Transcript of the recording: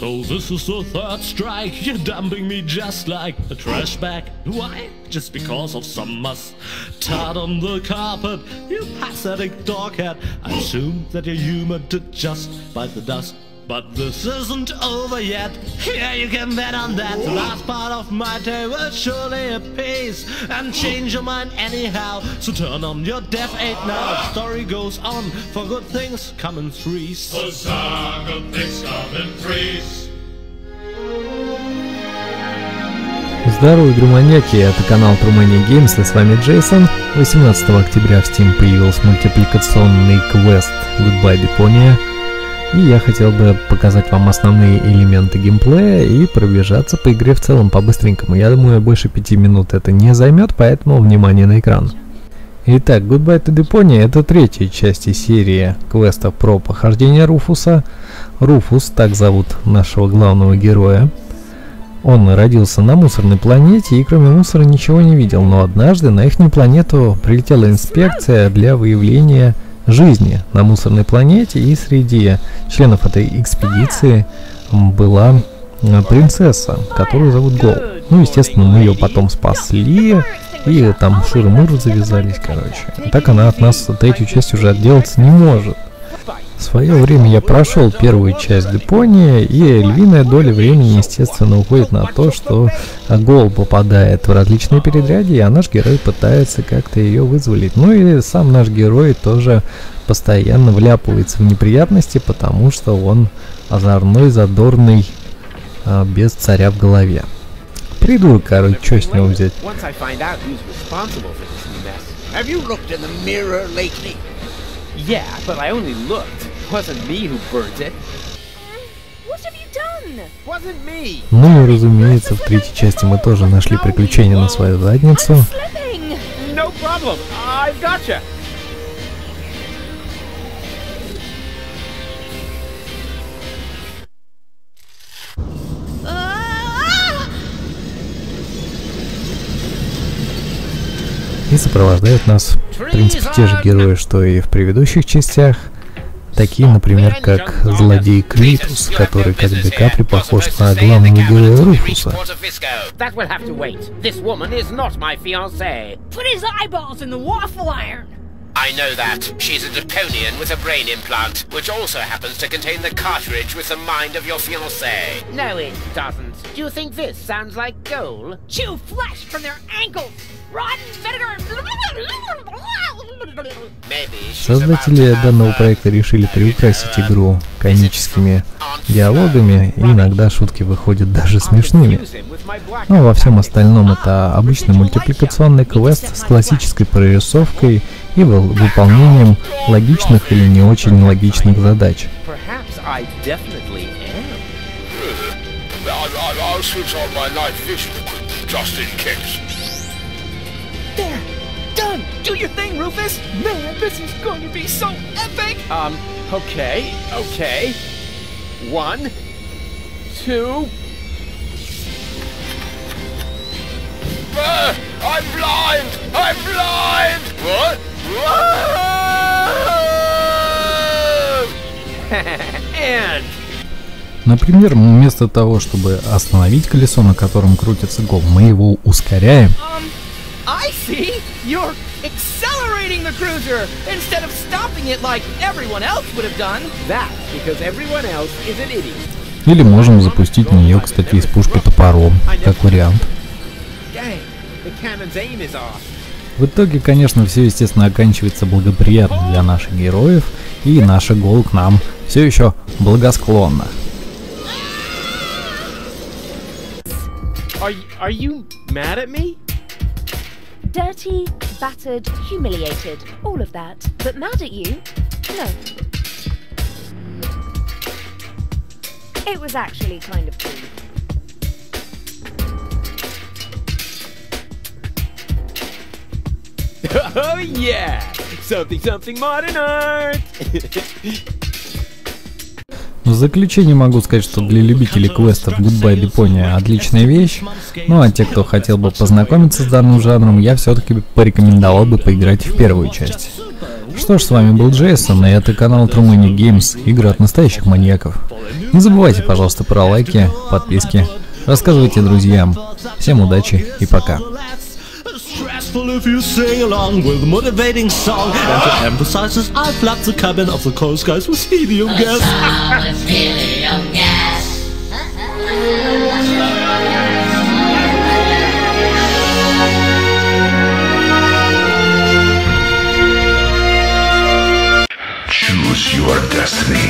So this is the third strike, you're dumping me just like a trash bag. Why? Just because of some muss Tart on the carpet, you pathetic doghead. I assume that you're human to just bite the dust. But this isn't over yet. Yeah, you can bet on that. The last part of my day will surely appease and change your mind anyhow. So turn on your deaf aid now. The story goes on, for good things come in threes. Saga things come in threes. Здорово, игроманьяки, это канал Trumania Games, и с вами Джейсон. 18 октября в Steam появился мультипликационный квест Goodbye Deponia. И я хотел бы показать вам основные элементы геймплея и пробежаться по игре в целом по-быстренькому. Я думаю, больше пяти минут это не займет, поэтому внимание на экран. Итак, Goodbye to Deponia это третья часть серии квестов про похождение Руфуса. Руфус, так зовут нашего главного героя. Он родился на мусорной планете и кроме мусора ничего не видел, но однажды на их планету прилетела инспекция для выявления жизни на мусорной планете, и среди членов этой экспедиции была э, принцесса, которую зовут Гол. Ну, естественно, мы ее потом спасли, и там шуры-муры завязались, короче. Так она от нас третью часть уже отделаться не может. В свое время я прошел первую часть Депонии, и львиная доля времени, естественно, уходит на то, что Гол попадает в различные передряги, а наш герой пытается как-то ее вызволить. Ну и сам наш герой тоже постоянно вляпывается в неприятности, потому что он озорной, задорный, а, без царя в голове. Придурок, короче, что с него взять? Have you looked in the mirror lately? Yeah, but I only looked. Wasn't me who burnt it. What have you done? Wasn't me. Ну и разумеется, в третьей части мы тоже нашли приключения на свою задницу. I'm slipping. No problem. I've gotcha. И сопровождают нас, в принципе, те же герои, что и в предыдущих частях. Такие, например, как злодей Критус, который как Ди Капри похож на главного героя Руфуса. That will have to wait. This woman is not my fiancée. Put his eyeballs in the waffle iron. I know that. She's a Draconian with a brain implant, which also happens to contain the cartridge with the mind of your fiancée. No, it doesn't. Do you think this sounds like gold? Chew flesh from their ankles. Rotten vinegar. Создатели данного проекта решили приукрасить игру комическими диалогами, и иногда шутки выходят даже смешными. Black Ну а во всем остальном это обычный мультипликационный квест с классической прорисовкой и выполнением логичных или не очень логичных задач. There! Done! Do your thing, Rufus! Man, this is going to be so epic! Um, okay, okay. One, two. Ah, I'm blind! I'm blind! What? And Например, вместо того, чтобы остановить колесо, на котором крутится гол, мы его ускоряем. Um, I see. You're accelerating the cruiser instead of stopping it like everyone else would have done. that's because everyone else is an idiot. Или можем запустить нее, кстати, из пушки топором, как вариант. В итоге, конечно, все, естественно, оканчивается благоприятно для наших героев, и наша гол к нам все еще благосклонна. Are are you mad at me? Dirty, battered, humiliated. All of that. But mad at you? No. It was actually kind of cool. Oh yeah! Something something modern art! В заключение могу сказать, что для любителей квестов Goodbye Deponia отличная вещь, ну а те, кто хотел бы познакомиться с данным жанром, я все-таки порекомендовал бы поиграть в первую часть. Что ж, с вами был Джейсон, и это канал True Games, игры от настоящих маньяков. Не забывайте, пожалуйста, про лайки, подписки, рассказывайте друзьям. Всем удачи и пока. successful if you sing along with a motivating song. And for emphasizes, I flap the cabin of the Coast Guys with helium gas. Choose your destiny.